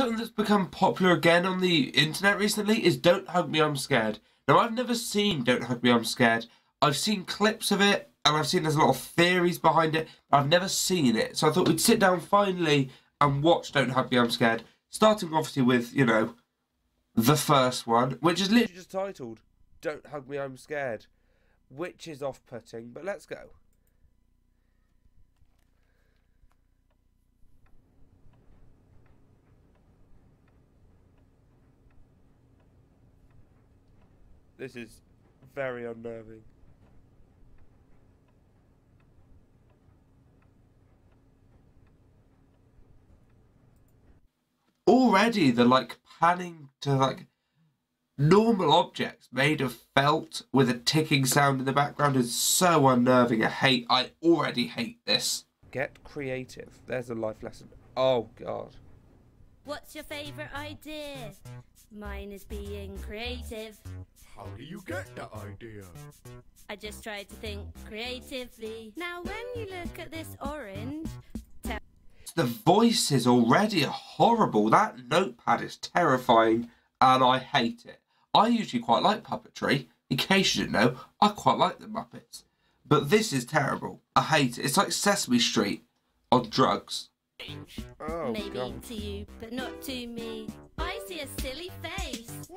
Something that's become popular again on the internet recently is Don't Hug Me, I'm Scared. Now, I've never seen Don't Hug Me, I'm Scared. I've seen clips of it, and I've seen there's a lot of theories behind it, I've never seen it. So I thought we'd sit down finally and watch Don't Hug Me, I'm Scared. Starting obviously with, you know, the first one, which is literally just titled Don't Hug Me, I'm Scared, which is off putting, but let's go. This is very unnerving. Already the like panning to like normal objects made of felt with a ticking sound in the background is so unnerving. I hate I already hate this. Get creative. There's a life lesson. Oh god. What's your favourite idea? Mine is being creative. How do you get that idea? I just tried to think creatively. Now, when you look at this orange, The voice is already horrible. That notepad is terrifying and I hate it. I usually quite like puppetry. In case you didn't know, I quite like the Muppets. But this is terrible. I hate it. It's like Sesame Street on drugs. Oh, maybe God. to you, but not to me. I see a silly face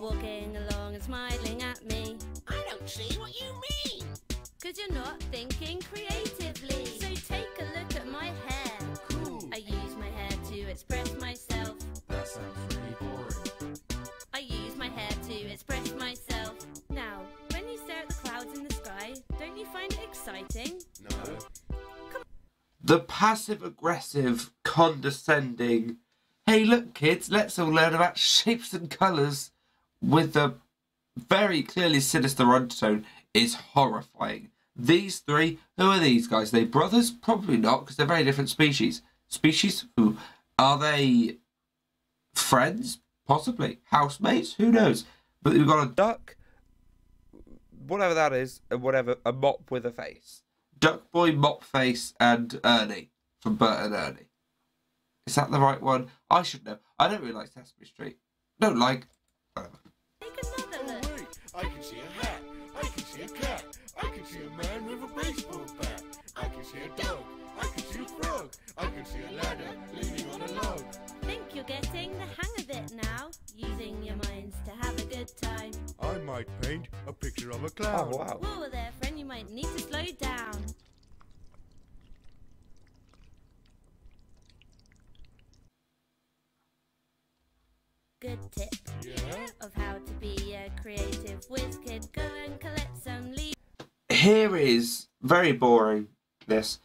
walking along and smiling at me. I don't see what you mean. Cause you're not thinking creatively. So take a look at my hair. Cool. I use my hair to express myself. That sounds really boring. I use my hair to express the passive aggressive, condescending, hey, look, kids, let's all learn about shapes and colours with the very clearly sinister undertone is horrifying. These three, who are these guys? Are they brothers? Probably not, because they're very different species. Species? Who? Are they friends? Possibly. Housemates? Who knows? But we've got a duck, whatever that is, and whatever, a mop with a face. Duck Boy, Mop Face, and Ernie from Bert and Ernie. Is that the right one? I should know. I don't really like Sesame Street. Don't like. Whatever. Take another Oh wait, I can see a hat. I can see a cat. I can see a man with a baseball bat. I can see a dog. I can see a frog. I can see a ladder leaning on a log. Think you're getting the hang of it now, using your might paint a picture of a Oh, cloud. wow. Whoa there, friend, you might need to slow down. Good tip Yeah? of how to be a creative whiz kid. Go and collect some leaves. Here is very boring, this.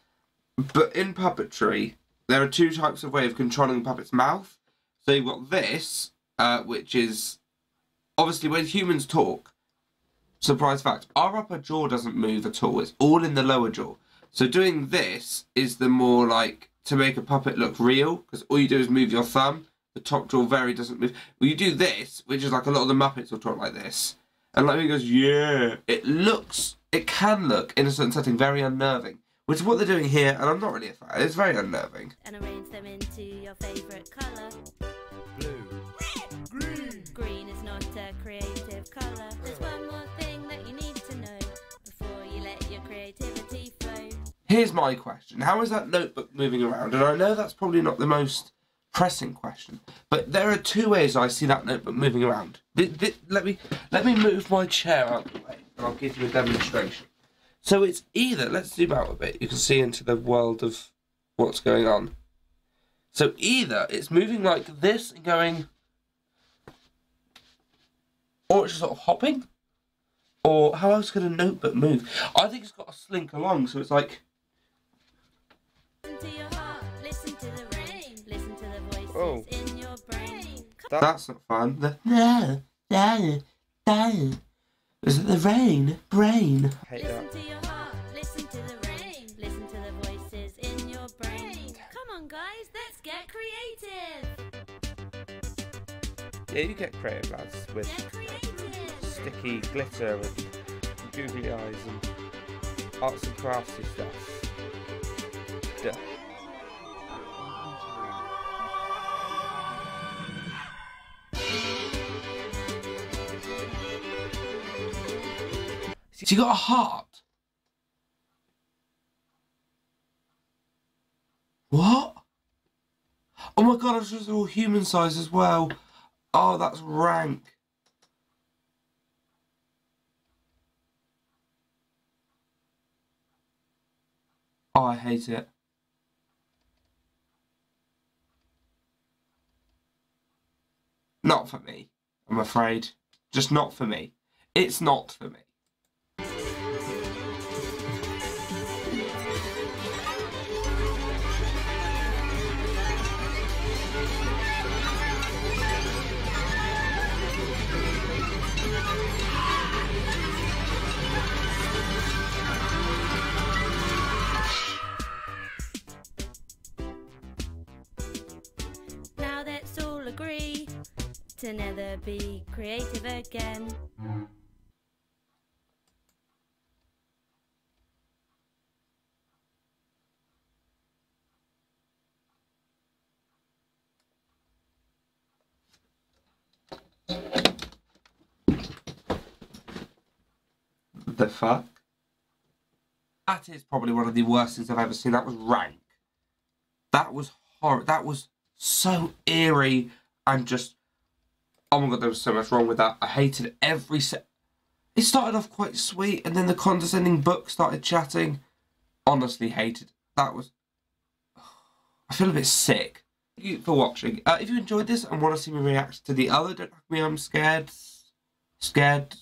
But in puppetry, there are two types of way of controlling a puppet's mouth. So you've got this, uh, which is obviously when humans talk, surprise fact, our upper jaw doesn't move at all. It's all in the lower jaw. So doing this is the more like to make a puppet look real, because all you do is move your thumb. The top jaw very doesn't move. Well, you do this, which is like a lot of the Muppets will talk like this. And like he goes, yeah. It looks, it can look in a certain setting very unnerving, which is what they're doing here, and I'm not really a fan. It's very unnerving. and arrange them into your favourite colour. Here's my question: How is that notebook moving around? And I know that's probably not the most pressing question, but there are two ways I see that notebook moving around. Let me let me move my chair out of the way, and I'll give you a demonstration. So it's either let's zoom out a bit. You can see into the world of what's going on. So either it's moving like this and going, or it's just sort of hopping, or how else could a notebook move? I think it's got to slink along, so it's like. Listen to your heart, listen to the rain, listen to the voices Oh. in your brain. That's not fun. The no, no, no. Is it the rain? Brain. Hate Listen to your heart, listen to the rain, listen to the voices in your brain. Come on, guys, let's get creative. Yeah, you get creative, lads, with creative. sticky glitter and googly eyes and arts and craftsy stuff. Has he got a heart? What? Oh my god, it's just all human size as well. Oh, that's rank. Oh, I hate it. Not for me, I'm afraid. Just not for me. It's not for me. To never be creative again. The fuck? That is probably one of the worst things I've ever seen. That was rank. That was horror. That was so eerie and just. Oh my god, there was so much wrong with that. I hated every se. It started off quite sweet, and then the condescending book started chatting. Honestly, hated. That was. I feel a bit sick. Thank you for watching. Uh, if you enjoyed this and want to see me react to the other Don't Me, I'm Scared. Scared.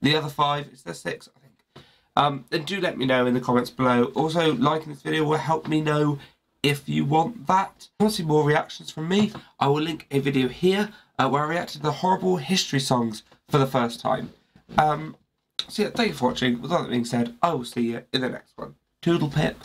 The other five, is there six? I think. Um, then do let me know in the comments below. Also, liking this video will help me know if you want that. If you want to see more reactions from me, I will link a video here uh, where I reacted to the horrible history songs for the first time. Um, so yeah, thank you for watching. With all that being said, I will see you in the next one. Toodle pip.